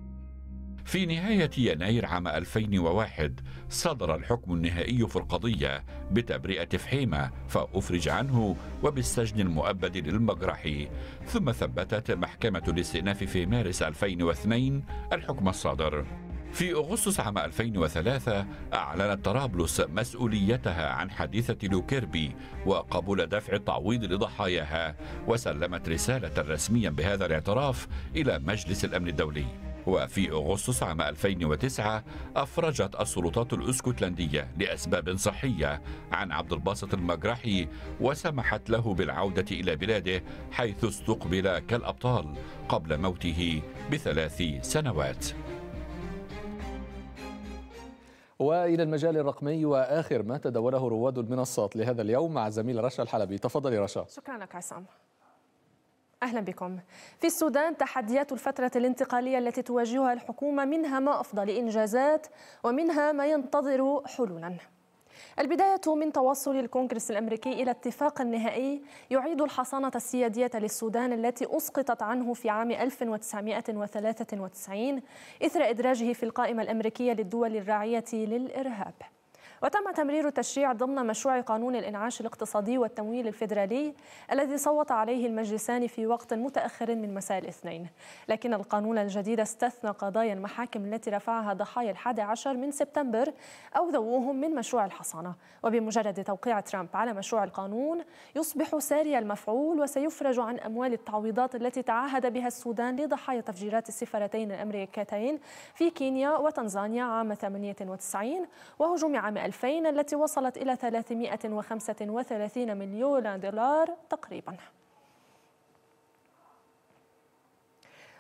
في نهاية يناير عام 2001 صدر الحكم النهائي في القضية بتبرئة فحيمة فأفرج عنه وبالسجن المؤبد للمجرحي ثم ثبتت محكمة الاستئناف في مارس 2002 الحكم الصادر. في أغسطس عام 2003 أعلنت طرابلس مسؤوليتها عن حادثة لوكيربي وقبول دفع التعويض لضحاياها وسلمت رسالة رسميا بهذا الاعتراف إلى مجلس الأمن الدولي. وفي أغسطس عام 2009 أفرجت السلطات الأسكتلندية لأسباب صحية عن عبد الباسط المجرحي وسمحت له بالعودة إلى بلاده حيث استقبل كالأبطال قبل موته بثلاث سنوات. وإلى المجال الرقمي وآخر ما تداوله رواد المنصات لهذا اليوم مع زميل رشا الحلبي. تفضلي رشا. شكرا لك عصام أهلا بكم. في السودان تحديات الفترة الانتقالية التي تواجهها الحكومة منها ما أفضل إنجازات ومنها ما ينتظر حلولا. البداية من توصل الكونغرس الأمريكي إلى اتفاق نهائي يعيد الحصانة السيادية للسودان التي أسقطت عنه في عام 1993 إثر إدراجه في القائمة الأمريكية للدول الراعية للإرهاب. وتم تمرير التشريع ضمن مشروع قانون الإنعاش الاقتصادي والتمويل الفيدرالي الذي صوت عليه المجلسان في وقت متأخر من مساء الاثنين. لكن القانون الجديد استثنى قضايا المحاكم التي رفعها ضحايا الحادي عشر من سبتمبر أو ذووهم من مشروع الحصانة. وبمجرد توقيع ترامب على مشروع القانون يصبح ساري المفعول وسيفرج عن أموال التعويضات التي تعهد بها السودان لضحايا تفجيرات السفارتين الأمريكتين في كينيا وتنزانيا عام 98 وهجوم عام 2000 التي وصلت إلى 335 مليون دولار تقريباً.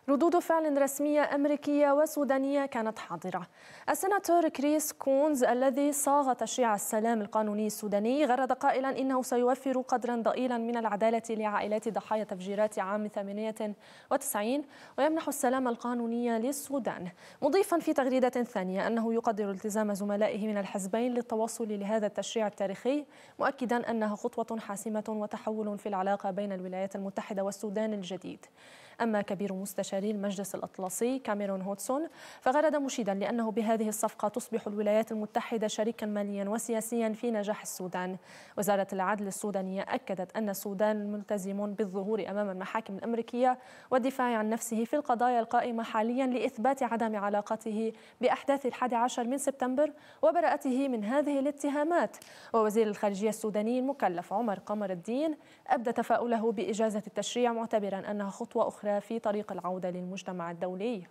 ردود فعل رسمية أمريكية وسودانية كانت حاضرة. السناتور كريس كونز الذي صاغ تشريع السلام القانوني السوداني غرد قائلا إنه سيوفر قدرا ضئيلا من العدالة لعائلات ضحايا تفجيرات عام 98 ويمنح السلام القانوني للسودان. مضيفا في تغريدة ثانية أنه يقدر التزام زملائه من الحزبين للتوصل لهذا التشريع التاريخي مؤكدا أنها خطوة حاسمة وتحول في العلاقة بين الولايات المتحدة والسودان الجديد. أما كبير مستشاري المجلس الأطلسي كاميرون هوتسون فغرد مشيدا لأنه بهذه الصفقة تصبح الولايات المتحدة شريكا ماليا وسياسيا في نجاح السودان. وزارة العدل السودانية أكدت أن السودان ملتزم بالظهور أمام المحاكم الأمريكية والدفاع عن نفسه في القضايا القائمة حاليا لإثبات عدم علاقته بأحداث الحادي عشر من سبتمبر وبراءته من هذه الاتهامات. ووزير الخارجية السوداني المكلف عمر قمر الدين أبدى تفاؤله بإجازة التشريع معتبرا أنها خطوة أخرى في طريق العودة. للمجتمع الدولي.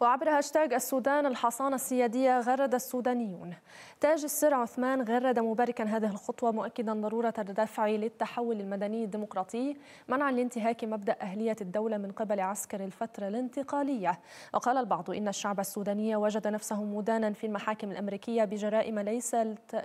وعبر هاشتاغ السودان الحصانة السيادية غرد السودانيون. تاج السر عثمان غرد مباركا هذه الخطوة مؤكدا ضرورة الدفع للتحول المدني الديمقراطي منعا لانتهاك مبدأ أهلية الدولة من قبل عسكر الفترة الانتقالية. وقال البعض إن الشعب السوداني وجد نفسه مدانا في المحاكم الأمريكية بجرائم ليس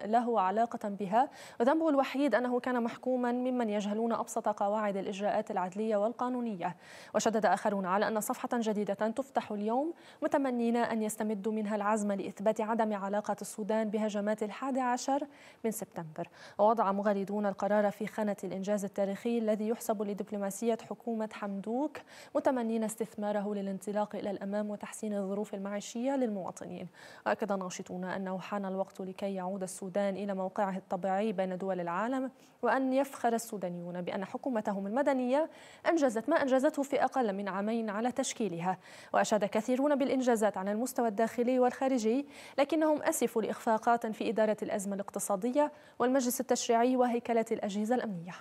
له علاقة بها وذنبه الوحيد أنه كان محكوما ممن يجهلون أبسط قواعد الإجراءات العدلية والقانونية. وشدد آخرون على أن صفحة جديدة تفتح اليوم متمنين أن يستمدوا منها العزم لإثبات عدم علاقة السودان بهجمات الحادي عشر من سبتمبر. ووضع مغردون القرار في خانة الإنجاز التاريخي الذي يحسب لدبلوماسية حكومة حمدوك. متمنين استثماره للانطلاق إلى الأمام وتحسين الظروف المعيشية للمواطنين. وأكد ناشطون أنه حان الوقت لكي يعود السودان إلى موقعه الطبيعي بين دول العالم وأن يفخر السودانيون بأن حكومتهم المدنية أنجزت ما أنجزته في أقل من عامين على تشكيلها. وأشاد كثيرون يحتفون بالإنجازات على المستوى الداخلي والخارجي لكنهم أسفوا لإخفاقات في إدارة الأزمة الاقتصادية والمجلس التشريعي وهيكلة الأجهزة الأمنية.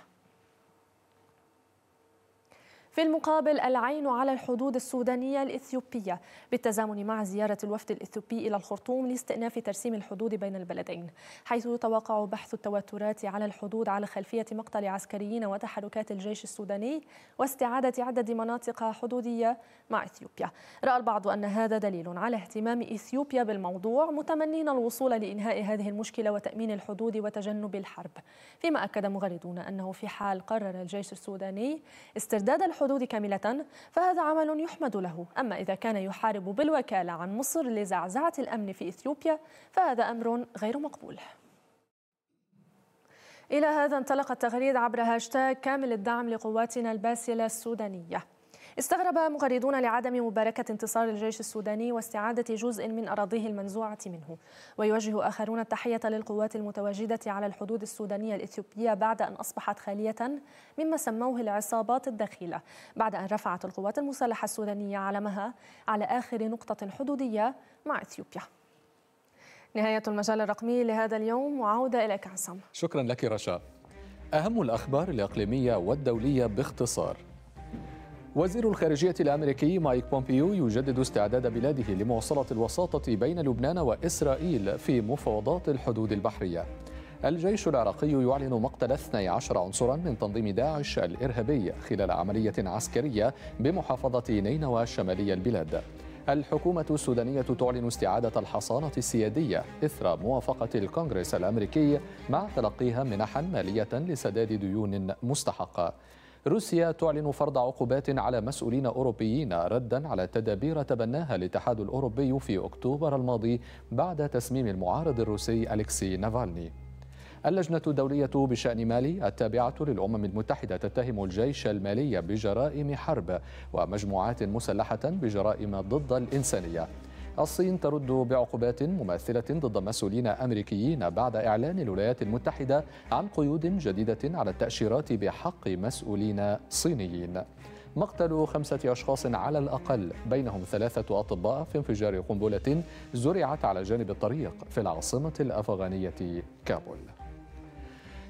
في المقابل العين على الحدود السودانية الإثيوبية بالتزامن مع زيارة الوفد الإثيوبي إلى الخرطوم لاستئناف ترسيم الحدود بين البلدين حيث يتوقع بحث التوترات على الحدود على خلفية مقتل عسكريين وتحركات الجيش السوداني واستعادة عدد مناطق حدودية مع إثيوبيا. رأى البعض أن هذا دليل على اهتمام إثيوبيا بالموضوع متمنين الوصول لإنهاء هذه المشكلة وتأمين الحدود وتجنب الحرب. فيما أكد مغردون أنه في حال قرر الجيش السوداني استرداد الحدود الحدود كاملة فهذا عمل يحمد له. أما إذا كان يحارب بالوكالة عن مصر لزعزعة الأمن في إثيوبيا فهذا أمر غير مقبول. إلى هذا انطلق التغريد عبر هاشتاج كامل الدعم لقواتنا الباسلة السودانية. استغرب مغردون لعدم مباركة انتصار الجيش السوداني واستعادة جزء من أراضيه المنزوعة منه. ويوجه آخرون التحية للقوات المتواجدة على الحدود السودانية الإثيوبية بعد أن أصبحت خالية مما سموه العصابات الدخيلة بعد أن رفعت القوات المسلحة السودانية علمها على آخر نقطة حدودية مع إثيوبيا. نهاية المجال الرقمي لهذا اليوم وعودة إليك عصام شكرا لك رشا أهم الأخبار الإقليمية والدولية باختصار. وزير الخارجية الأمريكي مايك بومبيو يجدد استعداد بلاده لمواصلة الوساطة بين لبنان وإسرائيل في مفاوضات الحدود البحرية. الجيش العراقي يعلن مقتل 12 عنصرا من تنظيم داعش الإرهابي خلال عملية عسكرية بمحافظة نينوى شمالي البلاد. الحكومة السودانية تعلن استعادة الحصانة السيادية إثر موافقة الكونغرس الأمريكي مع تلقيها منحا مالية لسداد ديون مستحقة. روسيا تعلن فرض عقوبات على مسؤولين أوروبيين ردا على تدابير تبناها الاتحاد الأوروبي في أكتوبر الماضي بعد تسميم المعارض الروسي أليكسي نافالني. اللجنة الدولية بشأن مالي التابعة للأمم المتحدة تتهم الجيش المالي بجرائم حرب ومجموعات مسلحة بجرائم ضد الإنسانية. الصين ترد بعقوبات مماثلة ضد مسؤولين أمريكيين بعد إعلان الولايات المتحدة عن قيود جديدة على التأشيرات بحق مسؤولين صينيين. مقتل خمسة أشخاص على الأقل بينهم ثلاثة أطباء في انفجار قنبلة زرعت على جانب الطريق في العاصمة الأفغانية كابول.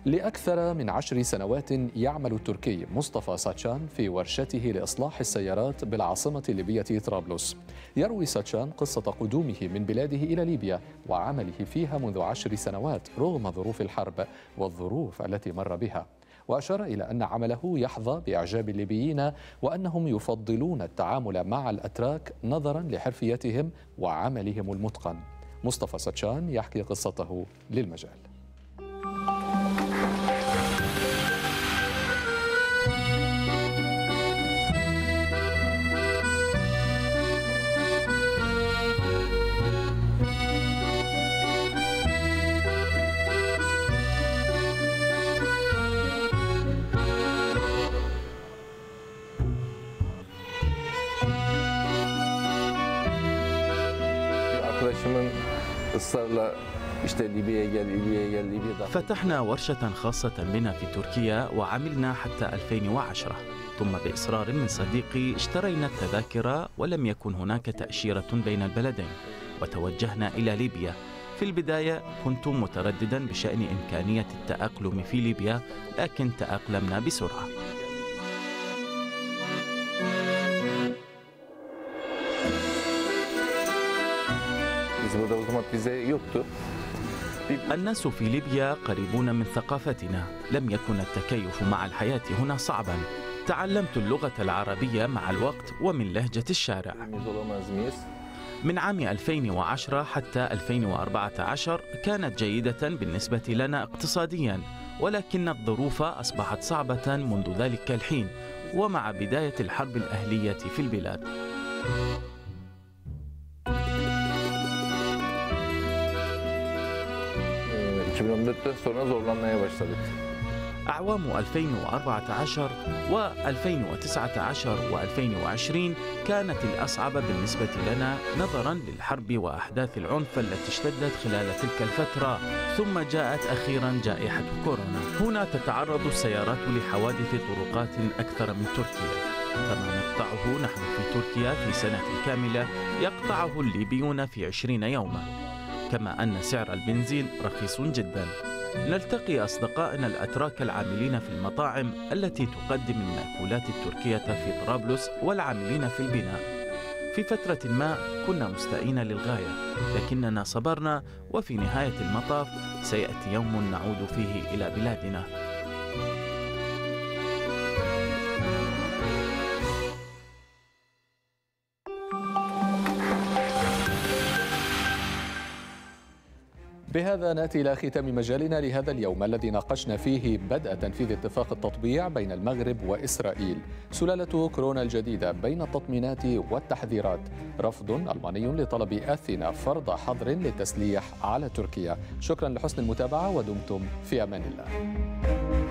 لأكثر من عشر سنوات يعمل التركي مصطفى ساتشان في ورشته لإصلاح السيارات بالعاصمة الليبية طرابلس. يروي ساتشان قصة قدومه من بلاده إلى ليبيا وعمله فيها منذ عشر سنوات رغم ظروف الحرب والظروف التي مر بها. وأشار إلى أن عمله يحظى بإعجاب الليبيين وأنهم يفضلون التعامل مع الأتراك نظرا لحرفيتهم وعملهم المتقن. مصطفى ساتشان يحكي قصته للمجال. فتحنا ورشة خاصة بنا في تركيا وعملنا حتى 2010 ثم بإصرار من صديقي اشترينا التذاكر ولم يكن هناك تأشيرة بين البلدين وتوجهنا إلى ليبيا. في البداية كنت مترددا بشأن إمكانية التأقلم في ليبيا لكن تأقلمنا بسرعة. Burada o zaman vize yoktu. الناس في ليبيا قريبون من ثقافتنا. لم يكن التكيف مع الحياة هنا صعبا. تعلمت اللغة العربية مع الوقت ومن لهجة الشارع? من عام 2010 حتى 2014 كانت جيدة بالنسبة لنا اقتصاديا ولكن الظروف أصبحت صعبة منذ ذلك الحين ومع بداية الحرب الأهلية في البلاد. 2014'ten sonra zorlanmaya başladık. أعوام 2014 و2019 و2020 كانت الأصعب بالنسبة لنا نظرا للحرب وأحداث العنف التي اشتدت خلال تلك الفترة ثم جاءت أخيرا جائحة كورونا. هنا تتعرض السيارات لحوادث طرقات أكثر من تركيا. كما نقطعه نحن في تركيا في سنة كاملة يقطعه الليبيون في عشرين يوما. كما أن سعر البنزين رخيص جدا. نلتقي أصدقائنا الأتراك العاملين في المطاعم التي تقدم المأكولات التركية في طرابلس والعاملين في البناء. في فترة ما كنا مستائين للغاية لكننا صبرنا وفي نهاية المطاف سيأتي يوم نعود فيه إلى بلادنا. بهذا نأتي إلى ختام مجالنا لهذا اليوم الذي ناقشنا فيه بدء تنفيذ اتفاق التطبيع بين المغرب وإسرائيل، سلالة كورونا الجديدة بين التطمينات والتحذيرات، رفض ألماني لطلب أثينا فرض حظر للتسليح على تركيا، شكرا لحسن المتابعة ودمتم في أمان الله.